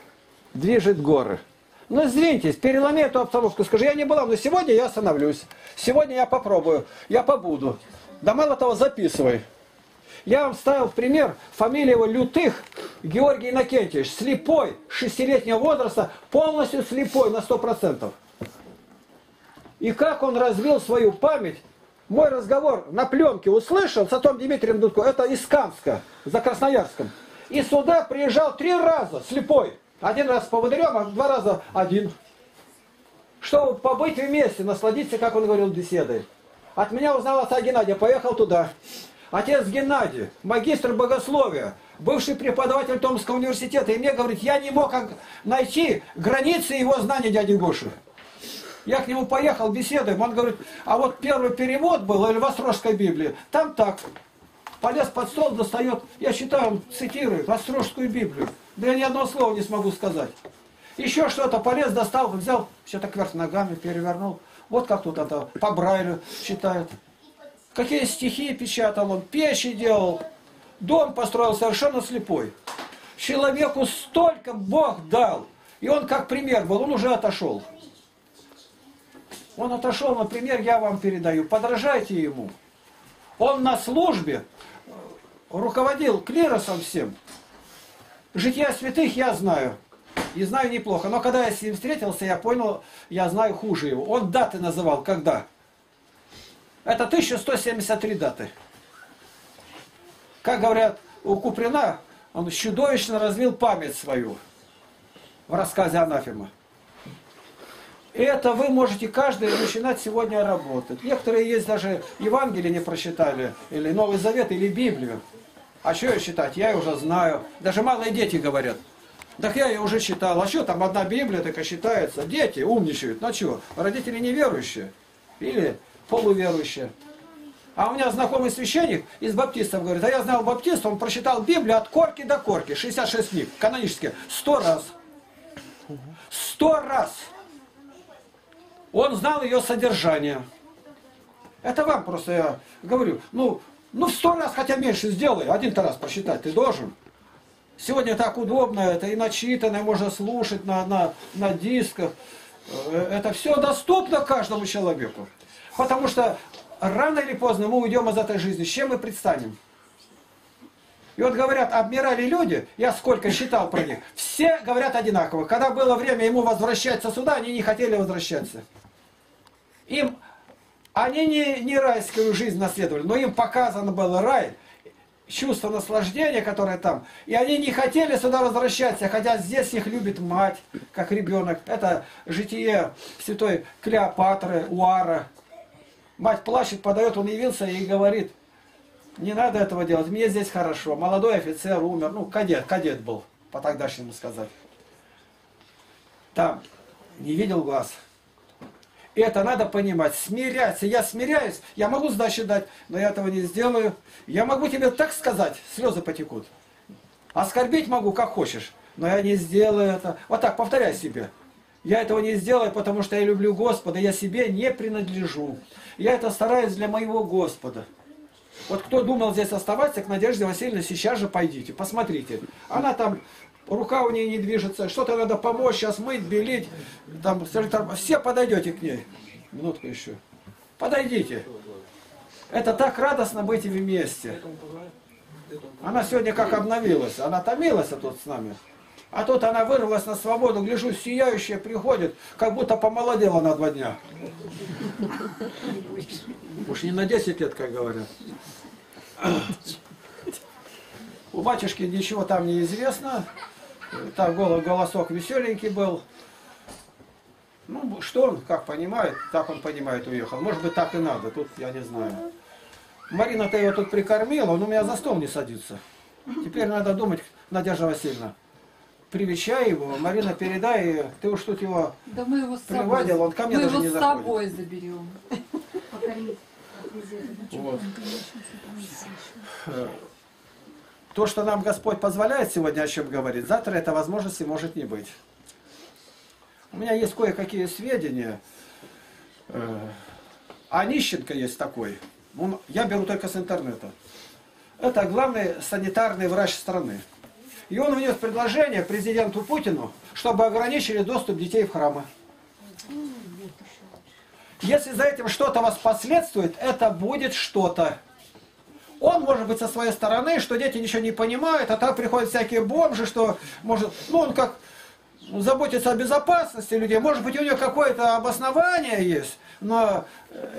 движет горы. Ну, извинитесь, переломи эту обстановку. Скажи, я не была, но сегодня я остановлюсь. Сегодня я попробую, я побуду. Да мало того, записывай. Я вам ставил пример фамилия его Лютых, Георгий Иннокентьевич, слепой, шестилетнего возраста, полностью слепой на сто процентов. И как он развил свою память, мой разговор на пленке услышал с Атом Дмитрием Дудко, это из Камска, за Красноярском. И сюда приезжал три раза, слепой. Один раз по водырем, а два раза один. Чтобы побыть вместе, насладиться, как он говорил, беседой. От меня узнал отца Геннадия, поехал туда. Отец Геннадий, магистр богословия, бывший преподаватель Томского университета, и мне говорит, я не мог найти границы его знаний дяди Гоши. Я к нему поехал, беседуем, он говорит, а вот первый перевод был, или в Острожской Библии, там так, полез под стол, достает, я читаю, он цитирует Острожскую Библию. Да я ни одного слова не смогу сказать. Еще что-то полез, достал, взял, все так вверх ногами перевернул. Вот как тут это по Брайлю читают. Какие стихи печатал он, печи делал. Дом построил совершенно слепой. Человеку столько Бог дал. И он как пример был, он уже отошел. Он отошел, например, я вам передаю. Подражайте ему. Он на службе руководил клиросом всем. Жития святых я знаю. И знаю неплохо. Но когда я с ним встретился, я понял, я знаю хуже его. Он даты называл, когда. Это 1173 даты. Как говорят у Куприна, он чудовищно развил память свою в рассказе Анафима. И это вы можете каждый начинать сегодня работать. Некоторые есть даже Евангелие не прочитали, или Новый Завет, или Библию. А что я читать? Я уже знаю. Даже малые дети говорят. Так я ее уже читал. А что там одна Библия такая считается? Дети умничают. Ну что, родители неверующие? Или полуверующие? А у меня знакомый священник из баптистов говорит, а я знал баптиста, он прочитал Библию от корки до корки, 66 книг, канонические, сто раз. Сто раз. Он знал ее содержание. Это вам просто я говорю. Ну, ну в сто раз хотя меньше сделай, один-то раз посчитать ты должен. Сегодня так удобно, это и начитано, можно слушать на, на, на дисках. Э, это все доступно каждому человеку. Потому что рано или поздно мы уйдем из этой жизни. С чем мы предстанем? И вот говорят, обмирали люди, я сколько считал про них, все говорят одинаково. Когда было время ему возвращаться сюда, они не хотели возвращаться. Им, они не, не райскую жизнь наследовали, но им показан был рай, чувство наслаждения, которое там. И они не хотели сюда возвращаться, хотя здесь их любит мать, как ребенок. Это житие святой Клеопатры, Уара. Мать плачет, подает, он явился и говорит, не надо этого делать, мне здесь хорошо. Молодой офицер умер, ну, кадет, кадет был, по тогдашнему сказать. Там не видел глаз. Это надо понимать, смиряться. Я смиряюсь, я могу сдачи дать, но я этого не сделаю. Я могу тебе так сказать, слезы потекут. Оскорбить могу, как хочешь, но я не сделаю это. Вот так, повторяй себе. Я этого не сделаю, потому что я люблю Господа, я себе не принадлежу. Я это стараюсь для моего Господа. Вот кто думал здесь оставаться, к Надежде Васильевне сейчас же пойдите, посмотрите. Она там, рука у нее не движется, что-то надо помочь, сейчас мыть, белить. Там, все подойдете к ней. Минутку еще. Подойдите. Это так радостно быть вместе. Она сегодня как обновилась. Она томилась тут с нами. А тут она вырвалась на свободу, гляжу, сияющая приходит, как будто помолодела на два дня. Уж не на 10 лет, как говорят. У батюшки ничего там не известно. Там голос, голосок веселенький был. Ну, что он, как понимает, так он понимает, уехал. Может быть, так и надо, тут я не знаю. Марина-то его тут прикормила, он у меня за стол не садится. Теперь надо думать, Надежда Васильевна, привечай его, Марина, передай, ты уж тут его Да мы его с собой, приводил, он ко мне мы даже его не с заходит. собой заберем. Вот. То, что нам Господь позволяет сегодня о чем говорить, завтра этой возможности может не быть. У меня есть кое-какие сведения. А Нищенко есть такой. Он, я беру только с интернета. Это главный санитарный врач страны. И он внес предложение президенту Путину, чтобы ограничили доступ детей в храмы. Если за этим что-то воспоследствует, это будет что-то. Он, может быть, со своей стороны, что дети ничего не понимают, а так приходят всякие бомжи, что, может, ну, он как заботится о безопасности людей, может быть, у него какое-то обоснование есть, но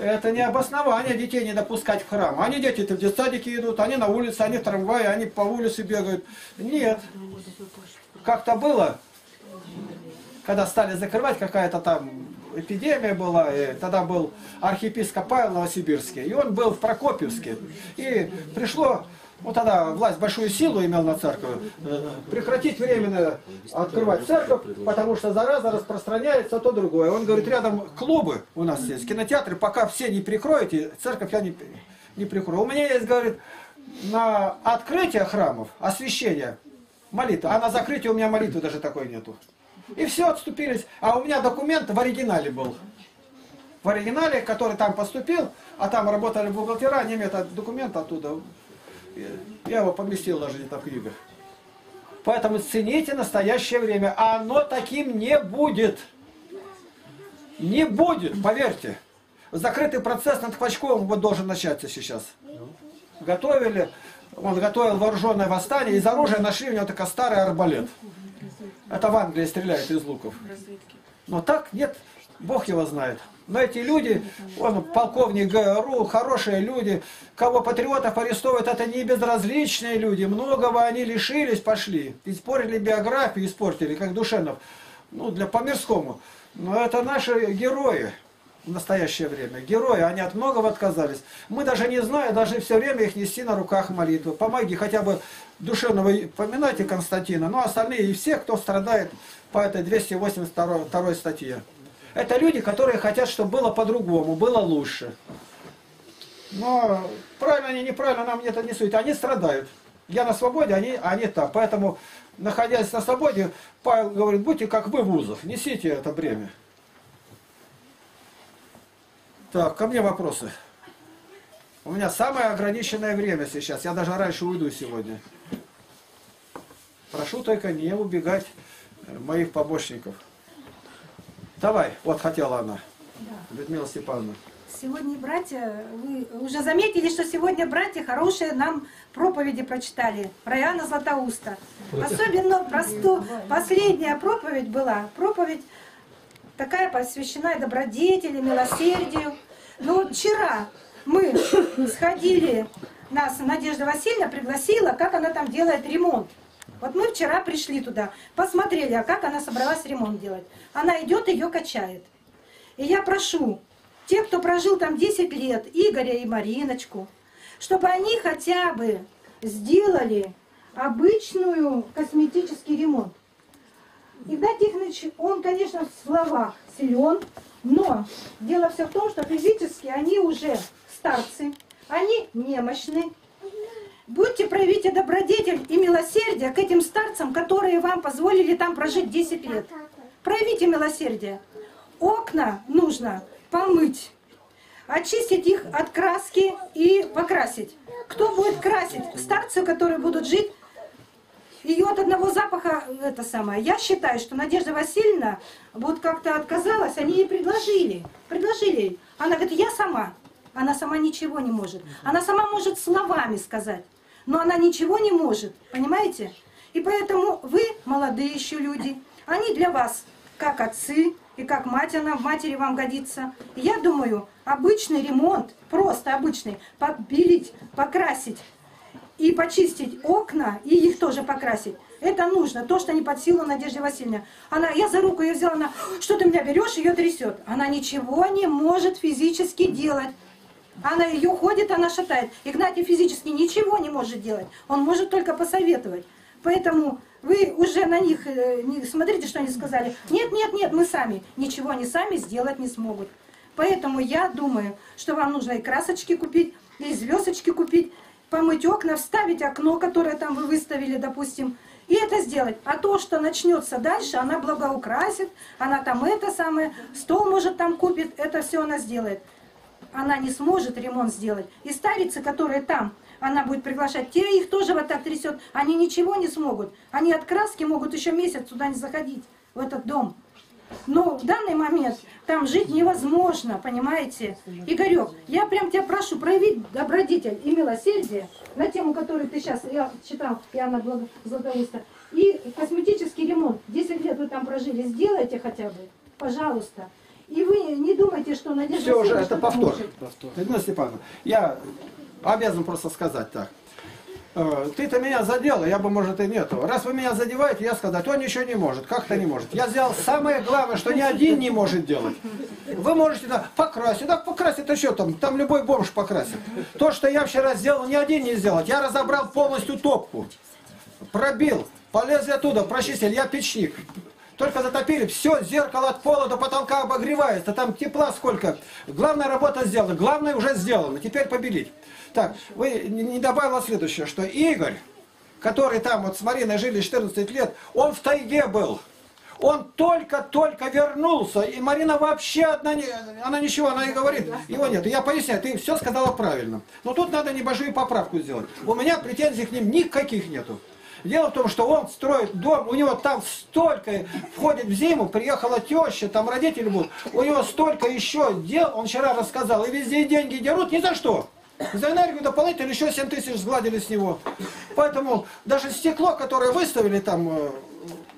это не обоснование детей не допускать в храм. Они дети-то в детсадике идут, они на улице, они в трамвае, они по улице бегают. Нет. Как-то было, когда стали закрывать, какая-то там эпидемия была, и тогда был архиепископ Павел Новосибирский, и он был в Прокопьевске. И пришло, вот тогда власть большую силу имел на церковь, э, прекратить временно открывать церковь, потому что зараза распространяется, то другое. Он говорит, рядом клубы у нас есть, кинотеатры, пока все не прикроете, церковь я не, не прикрою. У меня есть, говорит, на открытие храмов, освящение, молитва, а на закрытие у меня молитвы даже такой нету. И все, отступились. А у меня документ в оригинале был. В оригинале, который там поступил, а там работали бухгалтера, они мне этот документ оттуда. Я его поместил даже где-то в книгах. Поэтому цените настоящее время. А оно таким не будет. Не будет, поверьте. Закрытый процесс над Хвачковым вот должен начаться сейчас. Готовили, он готовил вооруженное восстание, из оружия нашли у него только старый арбалет. Это в Англии стреляют из луков. Но так нет, Бог его знает. Но эти люди, он полковник ГРУ, хорошие люди, кого патриотов арестовывают, это не безразличные люди. Многого они лишились, пошли. Испортили биографию, испортили, как Душенов. Ну, для по-мирскому. Но это наши герои в настоящее время. Герои, они от многого отказались. Мы даже не знаем, даже все время их нести на руках молитвы. Помоги хотя бы душевного, поминайте Константина, но остальные и все, кто страдает по этой 282 второй статье. Это люди, которые хотят, чтобы было по-другому, было лучше. Но правильно они, неправильно нам это не суть. Они страдают. Я на свободе, они, они так. Поэтому, находясь на свободе, Павел говорит, будьте как вы вузов, несите это бремя. Так, ко мне вопросы. У меня самое ограниченное время сейчас. Я даже раньше уйду сегодня. Прошу только не убегать э, моих помощников. Давай, вот хотела она. Людмила Степановна. Сегодня братья, вы уже заметили, что сегодня братья хорошие нам проповеди прочитали про Иоанна Златоуста. Особенно просто последняя проповедь была, проповедь такая посвящена добродетели, милосердию. Но вот вчера мы сходили, нас Надежда Васильевна пригласила, как она там делает ремонт. Вот мы вчера пришли туда, посмотрели, а как она собралась ремонт делать. Она идет, ее качает. И я прошу тех, кто прожил там 10 лет, Игоря и Мариночку, чтобы они хотя бы сделали обычную косметический ремонт. Игнатий Тихонович, он, конечно, в словах силен, но дело все в том, что физически они уже старцы, они немощны. Будьте проявите добродетель и милосердие к этим старцам, которые вам позволили там прожить 10 лет. Проявите милосердие. Окна нужно помыть, очистить их от краски и покрасить. Кто будет красить? Старцы, которые будут жить ее от одного запаха, это самое. Я считаю, что Надежда Васильевна вот как-то отказалась, они ей предложили. Предложили. Она говорит, я сама. Она сама ничего не может. Она сама может словами сказать, но она ничего не может. Понимаете? И поэтому вы, молодые еще люди, они для вас как отцы и как мать, она в матери вам годится. И я думаю, обычный ремонт, просто обычный, побелить, покрасить, и почистить окна, и их тоже покрасить. Это нужно, то, что не под силу Надежде Васильевне. Она, я за руку ее взяла, она, что ты меня берешь, ее трясет. Она ничего не может физически делать. Она ее ходит, она шатает. Игнатий физически ничего не может делать. Он может только посоветовать. Поэтому вы уже на них э, смотрите, что они сказали. Нет, нет, нет, мы сами. Ничего они сами сделать не смогут. Поэтому я думаю, что вам нужно и красочки купить, и звездочки купить, помыть окна, вставить окно, которое там вы выставили, допустим, и это сделать. А то, что начнется дальше, она благоукрасит, она там это самое, стол может там купит, это все она сделает. Она не сможет ремонт сделать. И старицы, которые там, она будет приглашать, те их тоже вот так трясет, они ничего не смогут. Они от краски могут еще месяц туда не заходить, в этот дом. Но в данный момент там жить невозможно, понимаете? Игорек, я прям тебя прошу проявить добродетель и милосердие на тему, которую ты сейчас, я читал, Иоанна Златоуста, и косметический ремонт. 10 лет вы там прожили, сделайте хотя бы, пожалуйста. И вы не думайте, что Надежда Все уже, это повтор. может. Людмила Степановна, я обязан просто сказать так. Э, Ты-то меня задела, я бы, может, и нету. Раз вы меня задеваете, я сказать, он ничего не может, как-то не может. Я сделал самое главное, что ни один не может делать. Вы можете да, покрасить, да покрасить, это что там, там любой бомж покрасит. То, что я вчера сделал, ни один не сделать. Я разобрал полностью топку, пробил, полезли оттуда, прочистили, я печник. Только затопили, все, зеркало от пола до потолка обогревается, там тепла сколько. Главная работа сделана, главное уже сделано, теперь побелить. Так, вы не добавила следующее, что Игорь, который там вот с Мариной жили 14 лет, он в тайге был. Он только-только вернулся, и Марина вообще одна, не, она ничего, она и говорит, его нет. Я поясняю, ты все сказала правильно. Но тут надо небольшую поправку сделать. У меня претензий к ним никаких нету. Дело в том, что он строит дом, у него там столько, входит в зиму, приехала теща, там родители будут, у него столько еще дел, он вчера рассказал, и везде деньги дерут ни за что. За энергию дополнительно еще 7 тысяч сгладили с него. Поэтому даже стекло, которое выставили там, э,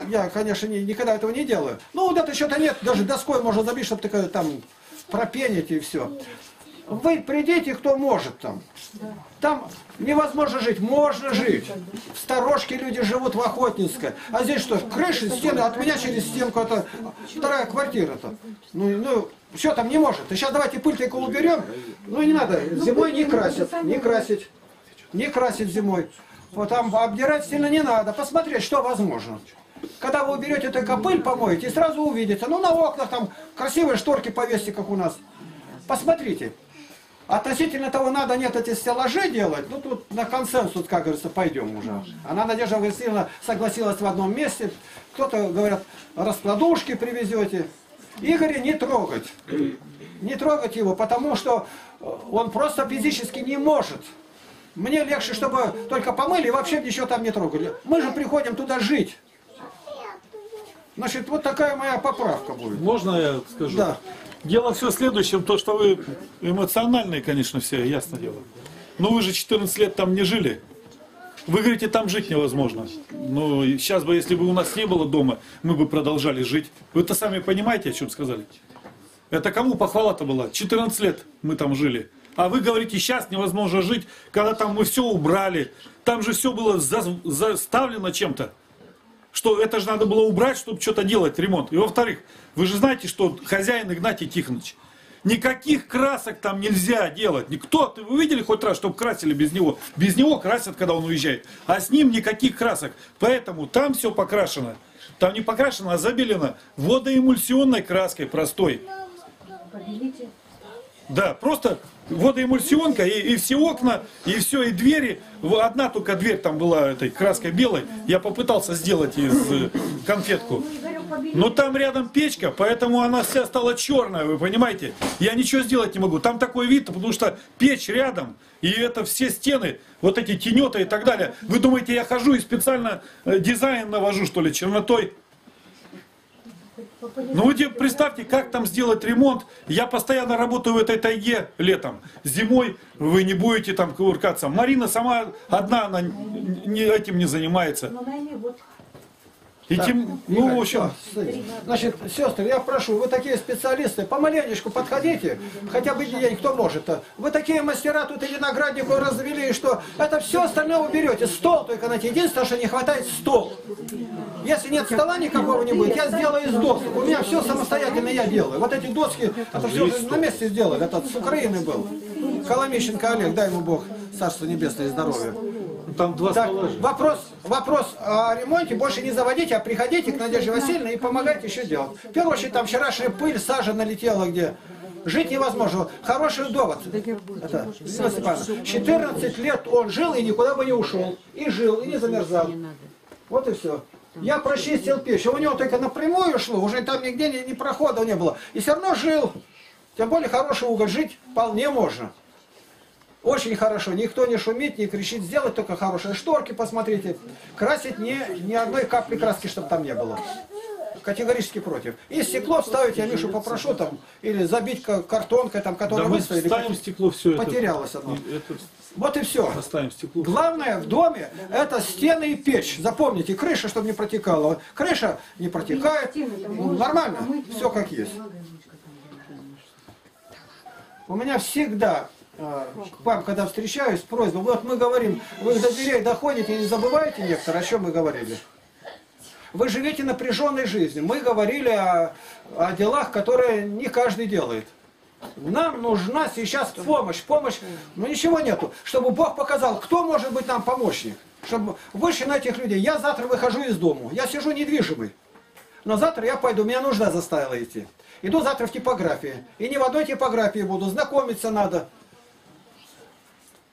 я, конечно, ни- никогда этого не делаю. Ну, вот это что-то нет, даже доской можно забить, чтобы такое там пропенить и все. Вы придите, кто может там. Там невозможно жить, можно жить. В сторожке люди живут в Охотницкой. А здесь что, крыши, стены, от меня через стенку, это вторая квартира-то. Ну, ну, все там не может. И сейчас давайте пыль только уберем. Ну, не надо, зимой не красят, не красить. Не красить зимой. Вот там обдирать сильно не надо. Посмотреть, что возможно. Когда вы уберете только пыль, помоете, и сразу увидите. Ну, на окнах там красивые шторки повесьте, как у нас. Посмотрите. Относительно того, надо нет эти стеллажи делать, ну тут на консенсус, как говорится, пойдем уже. Она, Надежда Васильевна, согласилась в одном месте. Кто-то, говорят, раскладушки привезете. Игоря не трогать. Не трогать его, потому что э, он просто физически не может. Мне легче, чтобы только помыли и вообще ничего там не трогали. Мы же приходим туда жить. Значит, вот такая моя поправка будет. Можно я скажу? Да. Дело все в следующем, то, что вы эмоциональные, конечно, все, ясно дело. Но вы же 14 лет там не жили. Вы говорите, там жить невозможно. Но сейчас бы, если бы у нас не было дома, мы бы продолжали жить. Вы-то сами понимаете, о чем сказали? Это кому похвала-то была? 14 лет мы там жили. А вы говорите, сейчас невозможно жить, когда там мы все убрали. Там же все было за- заставлено чем-то. Что это же надо было убрать, чтобы что-то делать, ремонт. И во-вторых, вы же знаете, что хозяин Игнатий Тихонович, никаких красок там нельзя делать. Никто, ты вы видели хоть раз, чтобы красили без него? Без него красят, когда он уезжает. А с ним никаких красок. Поэтому там все покрашено. Там не покрашено, а забелено водоэмульсионной краской простой. Да, просто водоэмульсионка и, и все окна, и все, и двери. Одна только дверь там была этой краской белой. Я попытался сделать из э, конфетку. Но там рядом печка, поэтому она вся стала черная, вы понимаете? Я ничего сделать не могу. Там такой вид, потому что печь рядом, и это все стены, вот эти тенета и так далее. Вы думаете, я хожу и специально э, дизайн навожу, что ли, чернотой? Ну вы представьте, как там сделать ремонт. Я постоянно работаю в этой тайге летом. Зимой вы не будете там кувыркаться. Марина сама одна, она не, этим не занимается. И тем, ну, в общем. Значит, сестры, я прошу, вы такие специалисты, помаленечку подходите, хотя бы день, кто может. -то. Вы такие мастера тут и винограднику развели, что это все остальное уберете. Стол только найти. Единственное, что не хватает стол. Если нет стола никакого не будет, я сделаю из досок. У меня все самостоятельно я делаю. Вот эти доски, это все на месте сделали. Этот с Украины был. Коломищенко Олег, дай ему Бог царство небесное и здоровье. Там два Так, стола же. вопрос, вопрос о ремонте больше не заводите, а приходите к Надежде Васильевне и помогайте еще делать. В первую очередь, там вчерашняя пыль, сажа налетела где. Жить невозможно. Хороший довод. Это, Степановна, 14 лет он жил и никуда бы не ушел. И жил, и не замерзал. Вот и все. Я прочистил печь. У него только напрямую шло, уже там нигде ни, ни прохода не было. И все равно жил. Тем более хороший уголь жить вполне можно. Очень хорошо. Никто не шумит, не кричит. Сделать только хорошие шторки, посмотрите. Красить ни, ни одной капли краски, чтобы там не было. Категорически против. И стекло вставить, я Мишу попрошу там, или забить ка- картонкой, там, Да которую мы выставили. ставим стекло, все это. Потерялось одно. Это Вот и все. оставим стекло. Главное в доме это стены и печь. Запомните, крыша, чтобы не протекала. Крыша не протекает. Нормально. Все как есть. У меня всегда к вам, когда встречаюсь, просьба. Вот мы говорим, вы до дверей доходите, не забывайте некоторые, о чем мы говорили. Вы живете напряженной жизнью. Мы говорили о, о делах, которые не каждый делает. Нам нужна сейчас помощь. Помощь, ну ничего нету. Чтобы Бог показал, кто может быть нам помощник. Чтобы выше на этих людей. Я завтра выхожу из дому. Я сижу недвижимый. Но завтра я пойду, меня нужда заставила идти. Иду завтра в типографии. И не в одной типографии буду, знакомиться надо.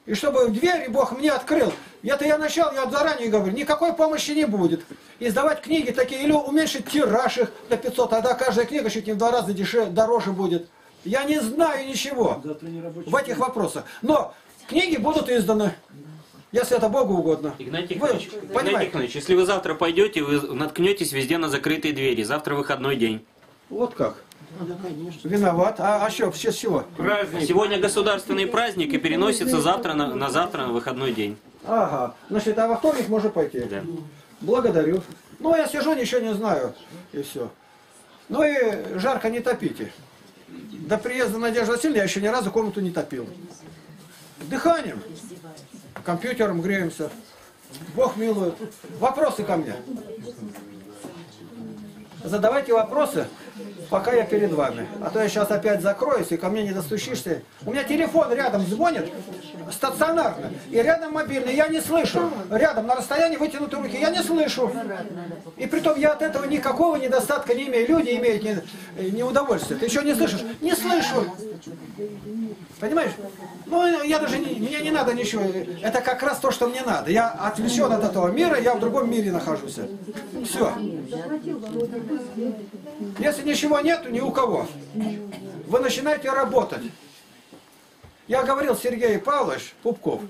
И чтобы двери Бог мне открыл. Это я начал, я заранее говорю, никакой помощи не будет. Издавать книги такие, или уменьшить тираж их до 500, тогда каждая книга чуть не в два раза дешевле, дороже будет. Я не знаю ничего в этих вопросах. Но книги будут изданы, если это Богу угодно. Игнатий Вы Тихонович, Игнатий? Тихонович, если вы завтра пойдете, вы наткнетесь везде на закрытые двери. Завтра выходной день. Вот как. Виноват. А, а что, в честь чего? Сегодня государственный праздник и переносится завтра на, на завтра на выходной день. Ага. Значит, а во вторник можно пойти? Да. Благодарю. Ну, я сижу, ничего не знаю. И все. Ну и жарко не топите. До приезда Надежды Васильевны я еще ни разу комнату не топил. Дыханием. Компьютером греемся. Бог милует. Вопросы ко мне. Задавайте вопросы, пока я перед вами. А то я сейчас опять закроюсь, и ко мне не достучишься. У меня телефон рядом звонит, стационарно, и рядом мобильный, я не слышу. Рядом, на расстоянии вытянутой руки, я не слышу. И притом я от этого никакого недостатка не имею. Люди имеют не, неудовольствие. Ты еще не слышишь? Не слышу. Понимаешь? Ну, я даже не, мне не надо ничего. Это как раз то, что мне надо. Я отвлечен от этого мира, я в другом мире нахожусь. Все. Если ничего нету ни у кого, вы начинаете работать. Я говорил Сергей Павлович Пупков,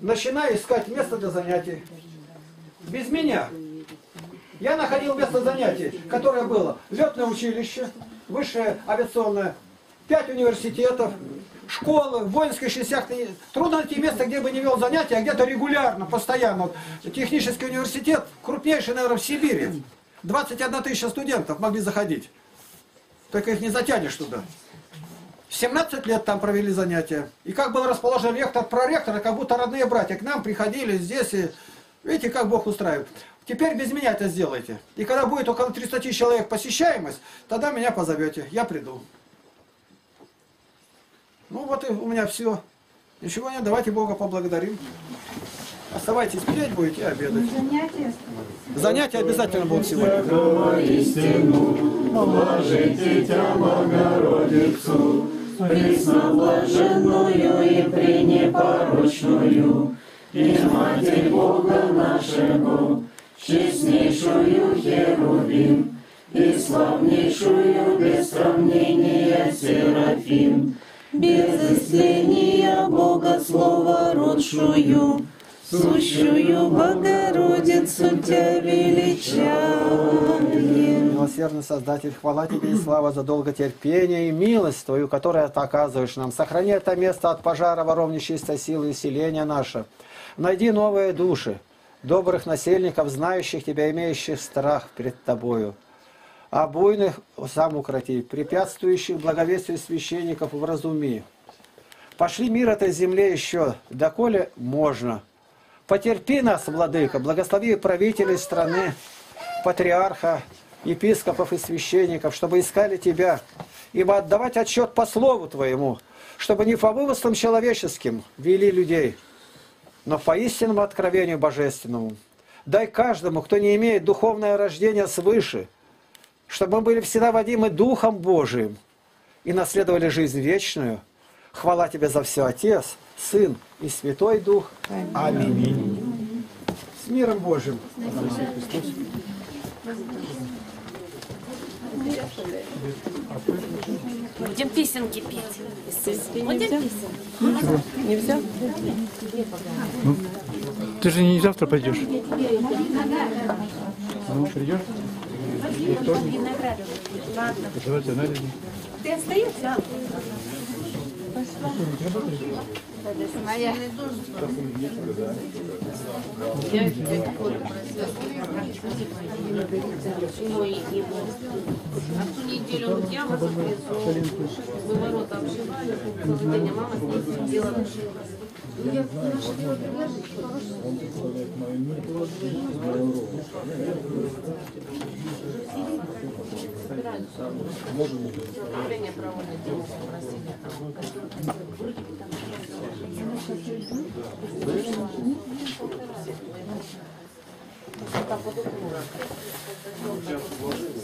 начинай искать место для занятий. Без меня. Я находил место занятий, которое было летное училище, высшее авиационное, пять университетов, школы, в воинских частях. Ты- Трудно найти место, где бы не вел занятия, а где-то регулярно, постоянно. Технический университет, крупнейший, наверное, в Сибири. 21 тысяча студентов могли заходить. Только их не затянешь туда. 17 лет там провели занятия. И как был расположен ректор, проректор, как будто родные братья. К нам приходили здесь и... Видите, как Бог устраивает. Теперь без меня это сделайте. И когда будет около 30 человек посещаемость, тогда меня позовете. Я приду. Ну вот и у меня все. Ничего нет, давайте Бога поблагодарим. Оставайтесь петь будете обедать. Занятия. Занятия обязательно будут сегодня. Пресноблаженную и пренепорочную, и Матерь Бога нашего, честнейшую Херувим, и славнейшую без сравнения Серафим, без истления Бога Слова родшую, сущую Богородицу Тебя величаем. Милосердный Создатель, хвала Тебе и слава за долготерпение и милость Твою, которую Ты оказываешь нам. Сохрани это место от пожара воров нечистой силы и селения наше. Найди новые души, добрых насельников, знающих Тебя, имеющих страх перед Тобою. А буйных сам укроти, препятствующих благовестию священников вразуми. Пошли мир этой земле еще, доколе можно. Потерпи нас, Владыка, благослови правителей страны, патриарха, епископов и священников, чтобы искали Тебя, ибо отдавать отчет по Слову Твоему, чтобы не по вымыслам человеческим вели людей, но по истинному откровению божественному. Дай каждому, кто не имеет духовное рождение свыше, чтобы мы были всегда водимы Духом Божиим и наследовали жизнь вечную. Хвала Тебе за все, Отец, Сын и Святой Дух. Аминь. С миром Божьим. Будем песенки петь. Будем песенки. Нельзя? Ты же не завтра пойдешь. Ну, придешь? Давайте анализы. Ты остаешься? А в ту неделю вот я вас отвезу. Вы ворота обживали. Дядя мама с ней сидела. Я дело Управление проводит дело попросили там. Сейчас вложили.